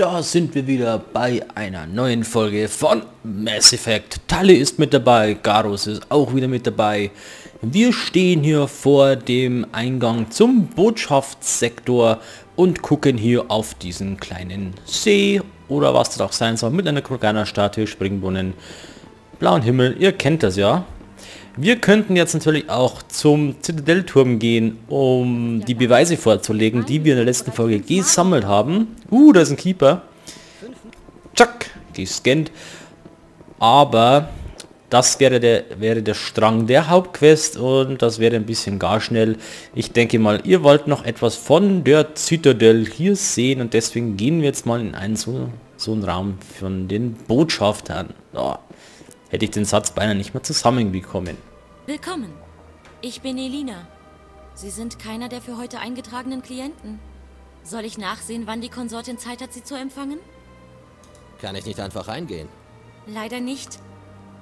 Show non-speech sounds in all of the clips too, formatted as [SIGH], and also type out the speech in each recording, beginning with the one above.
da sind wir wieder bei einer neuen Folge von Mass Effect. Talle ist mit dabei, Garus ist auch wieder mit dabei. Wir stehen hier vor dem Eingang zum Botschaftssektor und gucken hier auf diesen kleinen See oder was das auch sein soll, mit einer Kroganer-Statue, Springbrunnen, blauen Himmel. Ihr kennt das ja. Wir könnten jetzt natürlich auch zum Zitadellturm gehen, um die Beweise vorzulegen, die wir in der letzten Folge gesammelt haben. Uh, da ist ein Keeper. Zack, gescannt. Aber das wäre der, wäre der Strang der Hauptquest und das wäre ein bisschen gar schnell. Ich denke mal, ihr wollt noch etwas von der Zitadelle hier sehen und deswegen gehen wir jetzt mal in einen so, so einen Raum von den Botschaftern. Oh hätte ich den Satz beinahe nicht mehr zusammenbekommen. Willkommen. Ich bin Elina. Sie sind keiner der für heute eingetragenen Klienten. Soll ich nachsehen, wann die Konsortin Zeit hat, Sie zu empfangen? Kann ich nicht einfach reingehen? Leider nicht.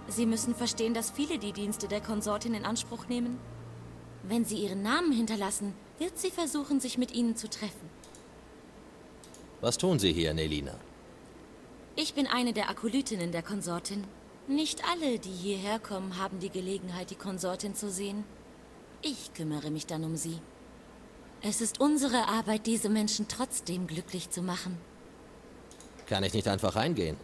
Sie müssen verstehen, dass viele die Dienste der Konsortin in Anspruch nehmen. Wenn Sie Ihren Namen hinterlassen, wird sie versuchen, sich mit Ihnen zu treffen. Was tun Sie hier, Nelina? Ich bin eine der Akolytinnen der Konsortin. Nicht alle, die hierher kommen, haben die Gelegenheit, die Konsortin zu sehen. Ich kümmere mich dann um sie. Es ist unsere Arbeit, diese Menschen trotzdem glücklich zu machen. Kann ich nicht einfach reingehen?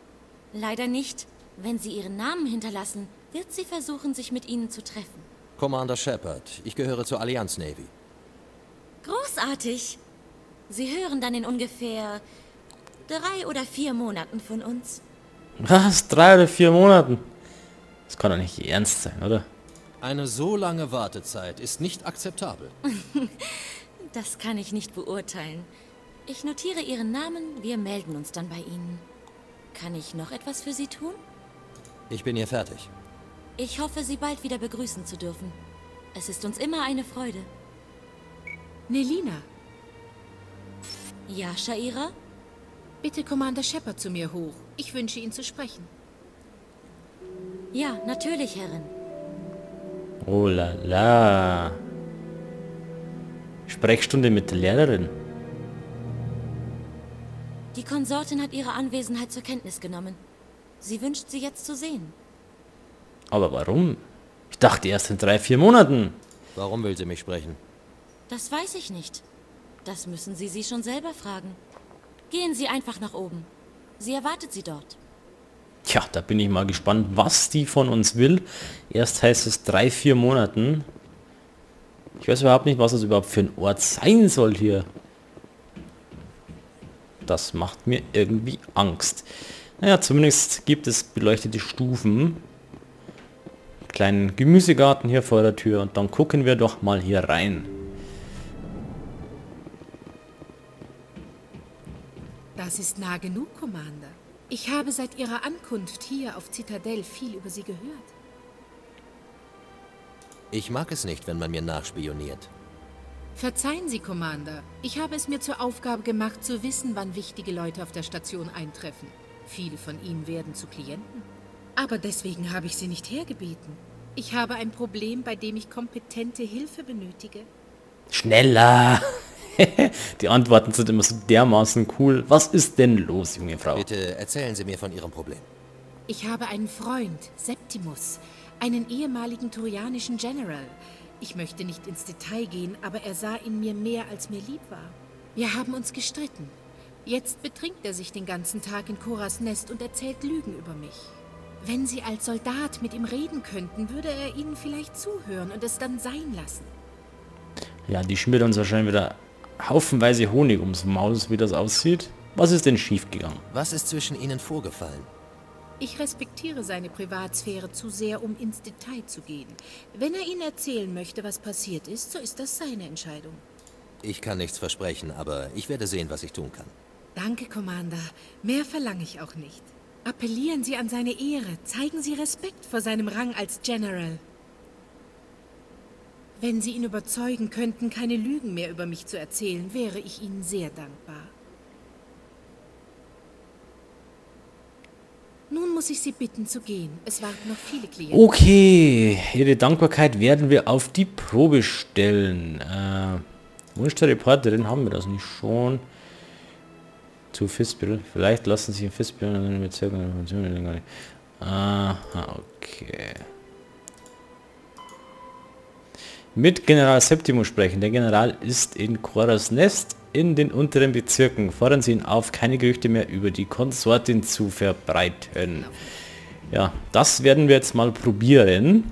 Leider nicht. Wenn Sie Ihren Namen hinterlassen, wird sie versuchen, sich mit Ihnen zu treffen. Commander Shepard, ich gehöre zur Allianz Navy. Großartig. Sie hören dann in ungefähr drei oder vier Monaten von uns. Was? Drei oder vier Monaten? Das kann doch nicht ernst sein, oder? Eine so lange Wartezeit ist nicht akzeptabel. [LAUGHS] das kann ich nicht beurteilen. Ich notiere Ihren Namen, wir melden uns dann bei Ihnen. Kann ich noch etwas für Sie tun? Ich bin hier fertig. Ich hoffe, Sie bald wieder begrüßen zu dürfen. Es ist uns immer eine Freude. Nelina. Ja, Shaira? Bitte Commander Shepard zu mir hoch. Ich wünsche ihn zu sprechen. Ja, natürlich, Herrin. Oh la la. Sprechstunde mit der Lehrerin. Die Konsortin hat ihre Anwesenheit zur Kenntnis genommen. Sie wünscht sie jetzt zu sehen. Aber warum? Ich dachte erst in drei, vier Monaten. Warum will sie mich sprechen? Das weiß ich nicht. Das müssen Sie sie schon selber fragen. Gehen Sie einfach nach oben. Sie erwartet Sie dort. Tja, da bin ich mal gespannt, was die von uns will. Erst heißt es drei, vier Monaten. Ich weiß überhaupt nicht, was das überhaupt für ein Ort sein soll hier. Das macht mir irgendwie Angst. Naja, zumindest gibt es beleuchtete Stufen. Kleinen Gemüsegarten hier vor der Tür und dann gucken wir doch mal hier rein. Das ist nah genug, Commander. Ich habe seit Ihrer Ankunft hier auf Zitadelle viel über Sie gehört. Ich mag es nicht, wenn man mir nachspioniert. Verzeihen Sie, Commander. Ich habe es mir zur Aufgabe gemacht, zu wissen, wann wichtige Leute auf der Station eintreffen. Viele von ihnen werden zu Klienten. Aber deswegen habe ich Sie nicht hergebeten. Ich habe ein Problem, bei dem ich kompetente Hilfe benötige. Schneller! [LAUGHS] Die Antworten sind immer so dermaßen cool. Was ist denn los, junge Frau? Bitte erzählen Sie mir von Ihrem Problem. Ich habe einen Freund, Septimus, einen ehemaligen turianischen General. Ich möchte nicht ins Detail gehen, aber er sah in mir mehr, als mir lieb war. Wir haben uns gestritten. Jetzt betrinkt er sich den ganzen Tag in Koras Nest und erzählt Lügen über mich. Wenn Sie als Soldat mit ihm reden könnten, würde er Ihnen vielleicht zuhören und es dann sein lassen. Ja, die schmiert uns wahrscheinlich wieder haufenweise Honig ums Maus, wie das aussieht. Was ist denn schiefgegangen? Was ist zwischen Ihnen vorgefallen? Ich respektiere seine Privatsphäre zu sehr, um ins Detail zu gehen. Wenn er Ihnen erzählen möchte, was passiert ist, so ist das seine Entscheidung. Ich kann nichts versprechen, aber ich werde sehen, was ich tun kann. Danke, Commander. Mehr verlange ich auch nicht. Appellieren Sie an seine Ehre. Zeigen Sie Respekt vor seinem Rang als General. Wenn Sie ihn überzeugen könnten, keine Lügen mehr über mich zu erzählen, wäre ich Ihnen sehr dankbar. Nun muss ich Sie bitten zu gehen. Es warten noch viele Klienten. Okay, Ihre Dankbarkeit werden wir auf die Probe stellen. Äh, Wunsch der Reporterin haben wir das nicht schon. zu Fispel. Vielleicht lassen sich in Fispel mit Informationen. Aha, okay. Mit General Septimus sprechen. Der General ist in Coras Nest in den unteren Bezirken. Fordern Sie ihn auf, keine Gerüchte mehr über die Konsortin zu verbreiten. Ja, das werden wir jetzt mal probieren.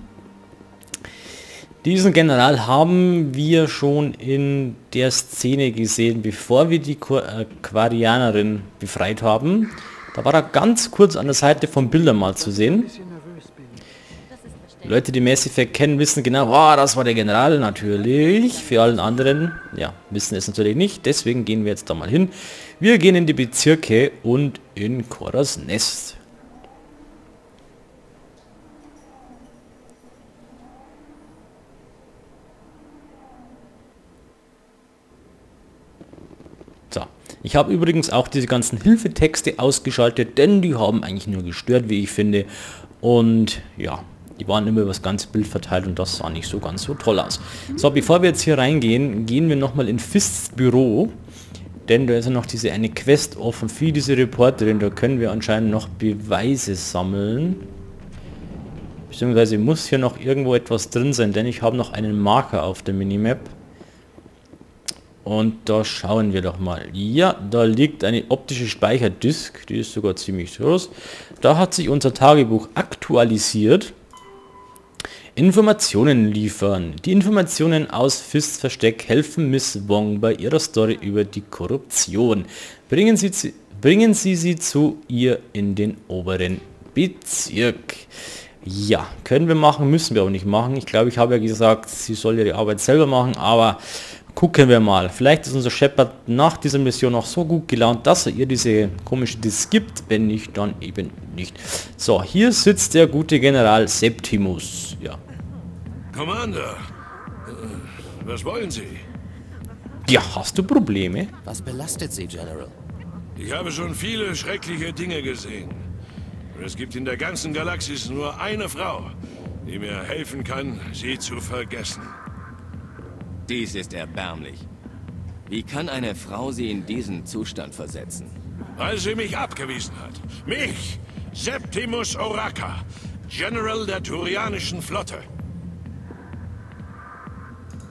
Diesen General haben wir schon in der Szene gesehen, bevor wir die äh, Quarianerin befreit haben. Da war er ganz kurz an der Seite vom Bilder mal zu sehen. Leute, die Mass Effect kennen, wissen genau, oh, das war der General natürlich. Für allen anderen, ja, wissen es natürlich nicht. Deswegen gehen wir jetzt da mal hin. Wir gehen in die Bezirke und in Koras Nest. Ich habe übrigens auch diese ganzen Hilfetexte ausgeschaltet, denn die haben eigentlich nur gestört, wie ich finde. Und ja, die waren immer über das ganze Bild verteilt und das sah nicht so ganz so toll aus. So, bevor wir jetzt hier reingehen, gehen wir nochmal in Fists Büro. Denn da ist ja noch diese eine Quest offen für diese Reporterin. Da können wir anscheinend noch Beweise sammeln. Beziehungsweise muss hier noch irgendwo etwas drin sein, denn ich habe noch einen Marker auf der Minimap. Und da schauen wir doch mal. Ja, da liegt eine optische Speicherdisk, die ist sogar ziemlich groß. Da hat sich unser Tagebuch aktualisiert. Informationen liefern. Die Informationen aus Fists Versteck helfen Miss Wong bei ihrer Story über die Korruption. Bringen Sie, bringen Sie sie zu ihr in den oberen Bezirk. Ja, können wir machen, müssen wir aber nicht machen. Ich glaube, ich habe ja gesagt, sie soll ihre Arbeit selber machen, aber Gucken wir mal. Vielleicht ist unser Shepard nach dieser Mission auch so gut gelaunt, dass er ihr diese komische Disk gibt. Wenn nicht, dann eben nicht. So, hier sitzt der gute General Septimus. Ja. Commander, äh, was wollen Sie? Ja, hast du Probleme? Was belastet Sie, General? Ich habe schon viele schreckliche Dinge gesehen. Es gibt in der ganzen Galaxis nur eine Frau, die mir helfen kann, sie zu vergessen. Dies ist erbärmlich. Wie kann eine Frau sie in diesen Zustand versetzen? Weil sie mich abgewiesen hat. Mich, Septimus Oraka, General der Turianischen Flotte.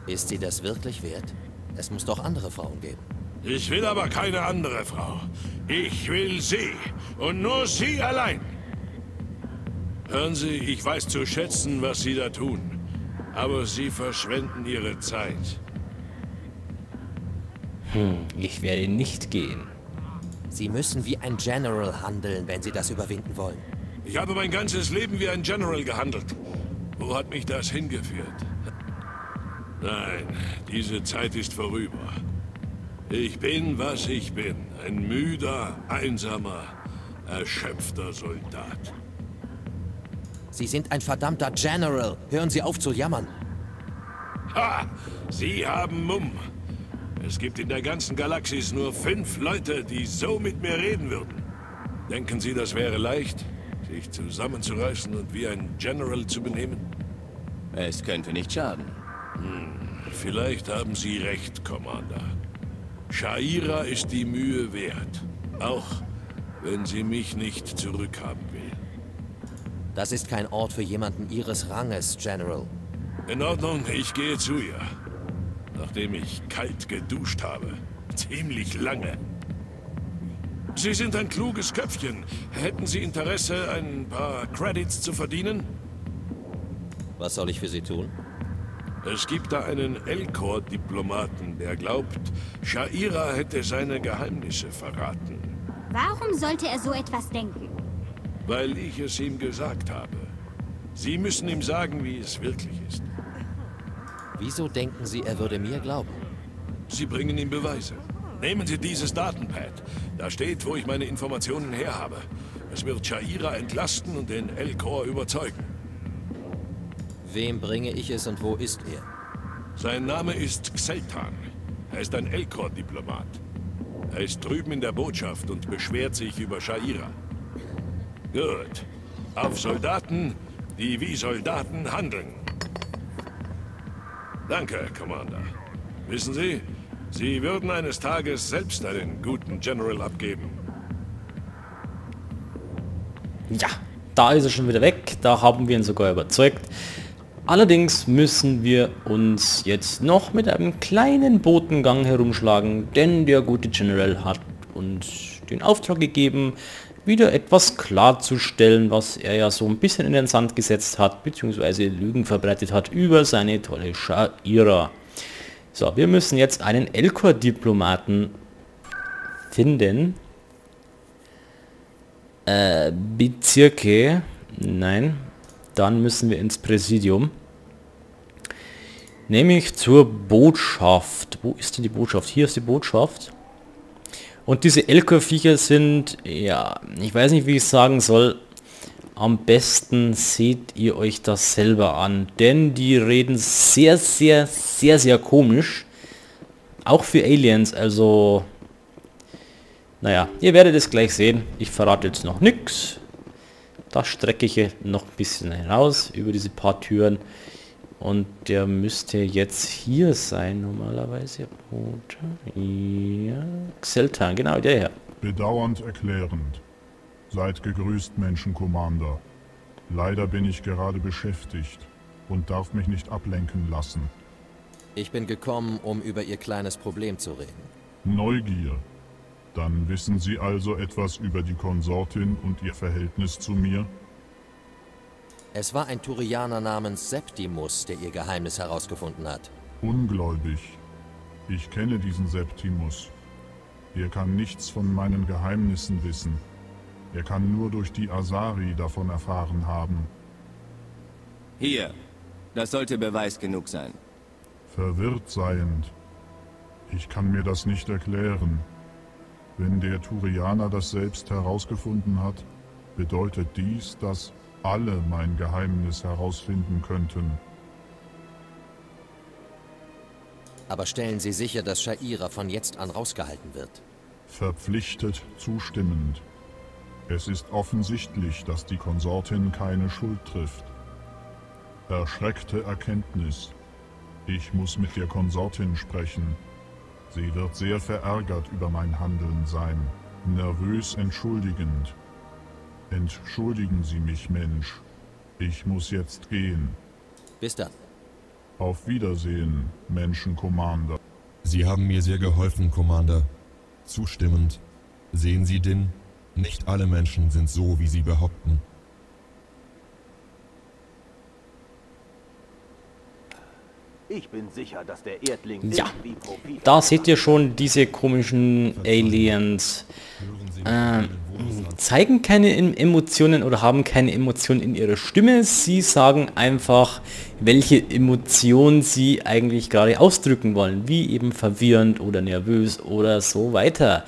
Ist sie das wirklich wert? Es muss doch andere Frauen geben. Ich will aber keine andere Frau. Ich will sie. Und nur sie allein. Hören Sie, ich weiß zu schätzen, was Sie da tun. Aber sie verschwenden ihre Zeit. Hm, ich werde nicht gehen. Sie müssen wie ein General handeln, wenn Sie das überwinden wollen. Ich habe mein ganzes Leben wie ein General gehandelt. Wo hat mich das hingeführt? Nein, diese Zeit ist vorüber. Ich bin, was ich bin. Ein müder, einsamer, erschöpfter Soldat. Sie sind ein verdammter General. Hören Sie auf zu jammern. Ha! Sie haben Mumm. Es gibt in der ganzen Galaxis nur fünf Leute, die so mit mir reden würden. Denken Sie, das wäre leicht, sich zusammenzureißen und wie ein General zu benehmen? Es könnte nicht schaden. Hm, vielleicht haben Sie recht, Commander. Shaira ist die Mühe wert. Auch wenn sie mich nicht zurückhaben will. Das ist kein Ort für jemanden Ihres Ranges, General. In Ordnung, ich gehe zu ihr. Nachdem ich kalt geduscht habe. Ziemlich lange. Sie sind ein kluges Köpfchen. Hätten Sie Interesse, ein paar Credits zu verdienen? Was soll ich für Sie tun? Es gibt da einen Elcor-Diplomaten, der glaubt, Shaira hätte seine Geheimnisse verraten. Warum sollte er so etwas denken? Weil ich es ihm gesagt habe. Sie müssen ihm sagen, wie es wirklich ist. Wieso denken Sie, er würde mir glauben? Sie bringen ihm Beweise. Nehmen Sie dieses Datenpad. Da steht, wo ich meine Informationen her habe. Es wird Shaira entlasten und den Elcor überzeugen. Wem bringe ich es und wo ist er? Sein Name ist Xeltan. Er ist ein Elcor-Diplomat. Er ist drüben in der Botschaft und beschwert sich über Shaira. Gut. Auf Soldaten, die wie Soldaten handeln. Danke, Commander. Wissen Sie, Sie würden eines Tages selbst einen guten General abgeben. Ja, da ist er schon wieder weg. Da haben wir ihn sogar überzeugt. Allerdings müssen wir uns jetzt noch mit einem kleinen Botengang herumschlagen, denn der gute General hat uns den Auftrag gegeben, wieder etwas klarzustellen, was er ja so ein bisschen in den Sand gesetzt hat, beziehungsweise Lügen verbreitet hat über seine tolle Shaira. So, wir müssen jetzt einen Elcor-Diplomaten finden. Äh, Bezirke. Nein. Dann müssen wir ins Präsidium. Nämlich zur Botschaft. Wo ist denn die Botschaft? Hier ist die Botschaft. Und diese Elko-Viecher sind, ja, ich weiß nicht, wie ich sagen soll, am besten seht ihr euch das selber an, denn die reden sehr, sehr, sehr, sehr komisch. Auch für Aliens, also... Naja, ihr werdet es gleich sehen. Ich verrate jetzt noch nichts. Da strecke ich noch ein bisschen heraus über diese paar Türen. Und der müsste jetzt hier sein, normalerweise. Ja, Xeltan, genau, der hier. Bedauernd erklärend. Seid gegrüßt, Menschen Commander. Leider bin ich gerade beschäftigt und darf mich nicht ablenken lassen. Ich bin gekommen, um über Ihr kleines Problem zu reden. Neugier. Dann wissen Sie also etwas über die Konsortin und ihr Verhältnis zu mir? Es war ein Turianer namens Septimus, der ihr Geheimnis herausgefunden hat. Ungläubig. Ich kenne diesen Septimus. Er kann nichts von meinen Geheimnissen wissen. Er kann nur durch die Asari davon erfahren haben. Hier. Das sollte Beweis genug sein. Verwirrt seiend. Ich kann mir das nicht erklären. Wenn der Turianer das selbst herausgefunden hat, bedeutet dies, dass alle mein Geheimnis herausfinden könnten. Aber stellen Sie sicher, dass Shaira von jetzt an rausgehalten wird. Verpflichtet zustimmend. Es ist offensichtlich, dass die Konsortin keine Schuld trifft. Erschreckte Erkenntnis. Ich muss mit der Konsortin sprechen. Sie wird sehr verärgert über mein Handeln sein, nervös entschuldigend. Entschuldigen Sie mich, Mensch. Ich muss jetzt gehen. Bis dann. Auf Wiedersehen, Menschen Commander. Sie haben mir sehr geholfen, Commander. Zustimmend. Sehen Sie denn, nicht alle Menschen sind so, wie Sie behaupten. Ich bin sicher, dass der Erdling ja, da seht ihr schon diese komischen Aliens. Äh, zeigen keine Emotionen oder haben keine Emotionen in ihrer Stimme. Sie sagen einfach, welche Emotion sie eigentlich gerade ausdrücken wollen, wie eben verwirrend oder nervös oder so weiter.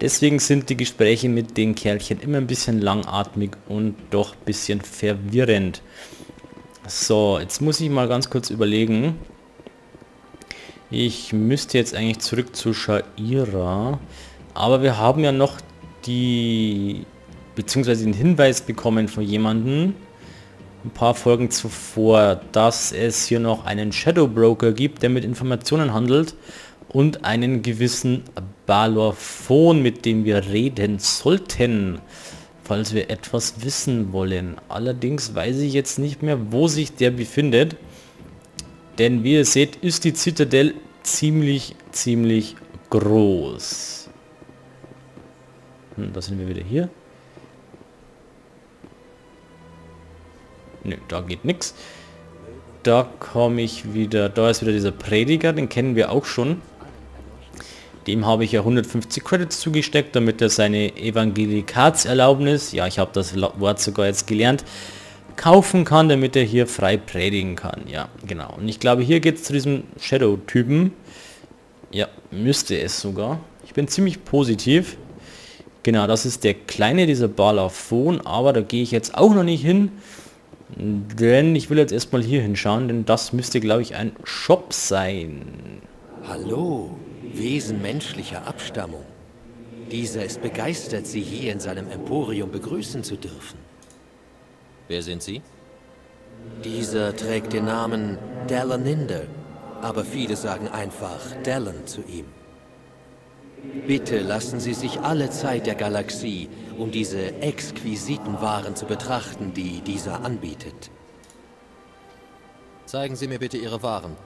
Deswegen sind die Gespräche mit den Kerlchen immer ein bisschen langatmig und doch ein bisschen verwirrend. So, jetzt muss ich mal ganz kurz überlegen. Ich müsste jetzt eigentlich zurück zu Shaira. Aber wir haben ja noch die... beziehungsweise den Hinweis bekommen von jemandem, ein paar Folgen zuvor, dass es hier noch einen Shadow Broker gibt, der mit Informationen handelt und einen gewissen Balorphon, mit dem wir reden sollten, falls wir etwas wissen wollen. Allerdings weiß ich jetzt nicht mehr, wo sich der befindet. Denn wie ihr seht, ist die Zitadelle ziemlich, ziemlich groß. Hm, da sind wir wieder hier. Ne, da geht nichts. Da komme ich wieder... Da ist wieder dieser Prediger, den kennen wir auch schon. Dem habe ich ja 150 Credits zugesteckt, damit er seine Evangelikatserlaubnis, ja, ich habe das Wort sogar jetzt gelernt, kaufen kann, damit er hier frei predigen kann. Ja, genau. Und ich glaube, hier geht es zu diesem Shadow-Typen. Ja, müsste es sogar. Ich bin ziemlich positiv. Genau, das ist der kleine, dieser Balafon, aber da gehe ich jetzt auch noch nicht hin. Denn ich will jetzt erstmal hier hinschauen, denn das müsste, glaube ich, ein Shop sein. Hallo, Wesen menschlicher Abstammung. Dieser ist begeistert, Sie hier in seinem Emporium begrüßen zu dürfen. Wer sind Sie? Dieser trägt den Namen Dallaninder, aber viele sagen einfach Dallin zu ihm. Bitte lassen Sie sich alle Zeit der Galaxie, um diese exquisiten Waren zu betrachten, die dieser anbietet. Zeigen Sie mir bitte Ihre Waren.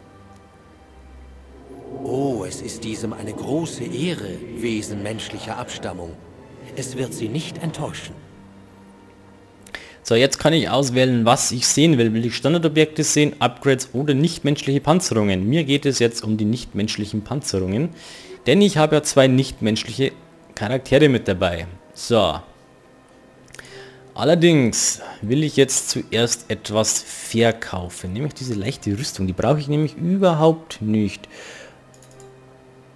Oh, es ist diesem eine große Ehre, Wesen menschlicher Abstammung. Es wird Sie nicht enttäuschen. So, jetzt kann ich auswählen, was ich sehen will. Will ich Standardobjekte sehen, Upgrades oder nichtmenschliche Panzerungen? Mir geht es jetzt um die nichtmenschlichen Panzerungen. Denn ich habe ja zwei nichtmenschliche Charaktere mit dabei. So. Allerdings will ich jetzt zuerst etwas verkaufen. Nämlich diese leichte Rüstung. Die brauche ich nämlich überhaupt nicht.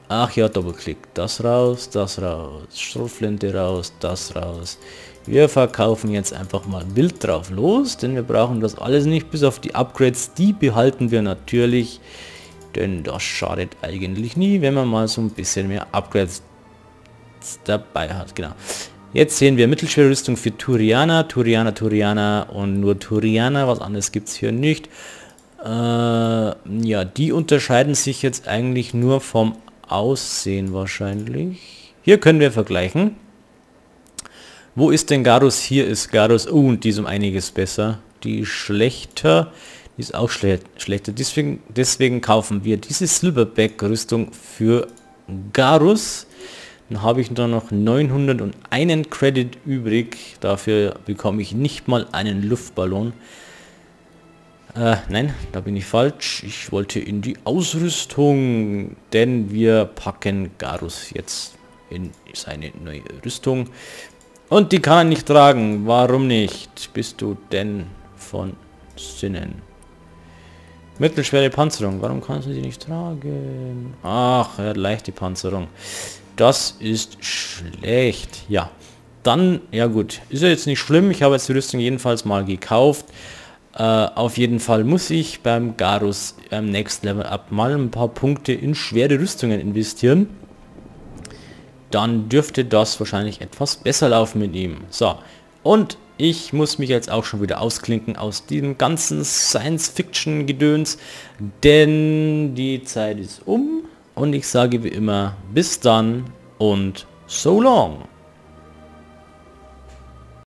Ach ja, Doppelklick. Das raus, das raus. Schrotflinte raus, das raus. Wir verkaufen jetzt einfach mal wild drauf los, denn wir brauchen das alles nicht, bis auf die Upgrades, die behalten wir natürlich, denn das schadet eigentlich nie, wenn man mal so ein bisschen mehr Upgrades dabei hat, genau. Jetzt sehen wir mittelschwere Rüstung für Turianer, Turianer, Turianer und nur Turianer, was anderes gibt es hier nicht. Äh, ja, die unterscheiden sich jetzt eigentlich nur vom Aussehen wahrscheinlich. Hier können wir vergleichen. Wo ist denn Garus? Hier ist Garus. Oh, und die ist um einiges besser. Die schlechter. Die ist auch schle schlechter. Deswegen, deswegen kaufen wir diese Silverback-Rüstung für Garus. Dann habe ich da noch 901 Credit übrig. Dafür bekomme ich nicht mal einen Luftballon. Äh, nein, da bin ich falsch. Ich wollte in die Ausrüstung, denn wir packen Garus jetzt in seine neue Rüstung. Und die kann er nicht tragen. Warum nicht? Bist du denn von Sinnen? Mittelschwere Panzerung. Warum kannst du sie nicht tragen? Ach, er hat leichte Panzerung. Das ist schlecht. Ja. Dann, ja gut. Ist ja jetzt nicht schlimm. Ich habe jetzt die Rüstung jedenfalls mal gekauft. Äh, auf jeden Fall muss ich beim Garus am nächsten Level ab mal ein paar Punkte in schwere Rüstungen investieren dann dürfte das wahrscheinlich etwas besser laufen mit ihm. So, und ich muss mich jetzt auch schon wieder ausklinken aus diesem ganzen Science-Fiction-Gedöns, denn die Zeit ist um und ich sage wie immer, bis dann und so long.